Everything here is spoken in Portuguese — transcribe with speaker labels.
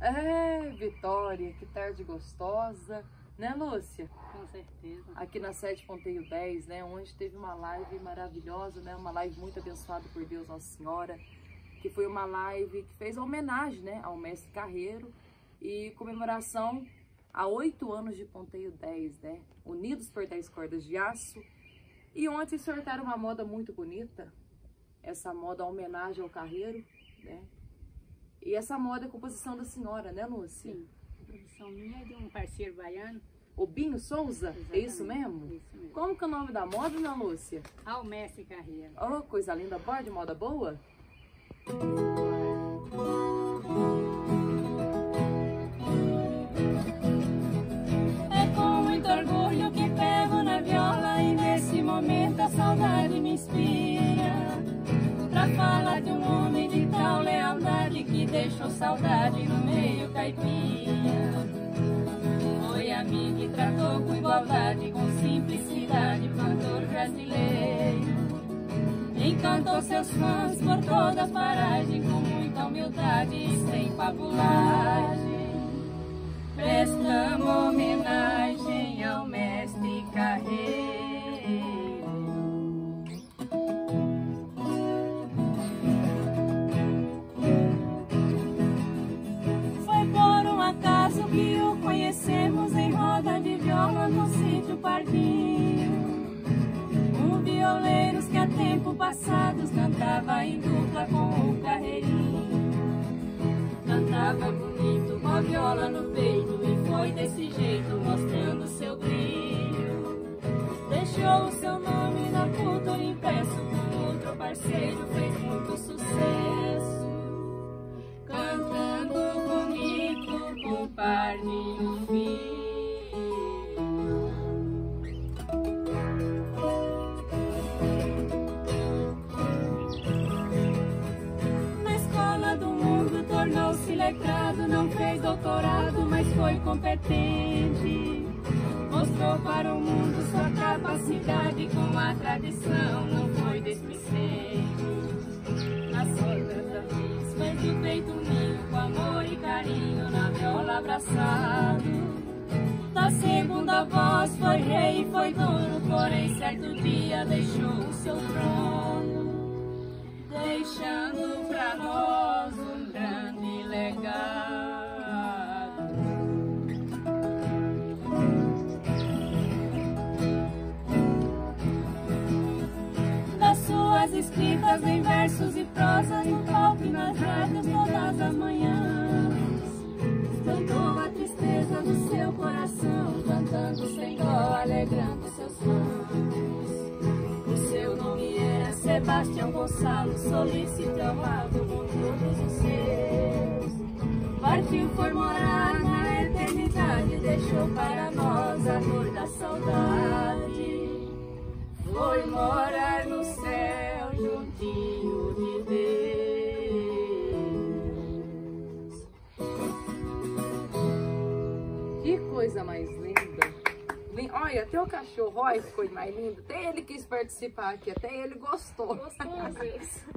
Speaker 1: É, Vitória, que tarde gostosa. Né, Lúcia?
Speaker 2: Com certeza.
Speaker 1: Aqui na 7.10, né? Onde teve uma live maravilhosa, né? Uma live muito abençoada por Deus Nossa Senhora. Que foi uma live que fez homenagem, né? Ao mestre Carreiro. E comemoração a oito anos de Ponteio 10, né? Unidos por 10 cordas de aço. E ontem sortaram uma moda muito bonita. Essa moda homenagem ao Carreiro, né? E essa moda é composição da senhora, né, Lúcia?
Speaker 2: Sim. Produção minha é de um parceiro baiano.
Speaker 1: O Binho Souza? É isso
Speaker 2: Exatamente.
Speaker 1: mesmo?
Speaker 2: Isso mesmo.
Speaker 1: Como que é o nome da moda, Ana Lúcia?
Speaker 2: Ao mestre Carreira.
Speaker 1: Oh, coisa linda. Bora de moda boa?
Speaker 2: É com muito orgulho que pego na viola e nesse momento a saudade me inspira. Pra falar de um homem que deixou saudade no meio caipira. Foi amigo e tratou com igualdade, com simplicidade, cantor brasileiro. Encantou seus fãs por toda a paragem, com muita humildade e sem pabulagem. Acaso que o conhecemos em roda de viola no sítio Pardinho. Um violeiros que há tempo passados cantava em dupla com o Carreirinho. Cantava bonito com a viola no peito e foi desse jeito mostrando seu brilho. Deixou o seu nome na cultura impresso com outro parceiro, fez muito sucesso. Letrado, não fez doutorado, mas foi competente. Mostrou para o mundo sua capacidade com a tradição, não foi displicente. Nas rodas da vez, fez do peito um com amor e carinho, na viola abraçado. Da segunda voz foi rei foi dono, porém certo dia deixou o seu Suas escritas em versos e prosa, no palco e nas rádios todas as manhãs. Cantou a tristeza do seu coração, cantando sem dó, alegrando seus fãs. O seu nome era Sebastião Gonçalo, solícito amado com todos os seus. Partiu, foi morar na eternidade, deixou para nós a dor da saudade.
Speaker 1: Olha, até o cachorro, olha coisa mais linda. Até ele quis participar aqui, até ele gostou.
Speaker 2: Gostoso isso.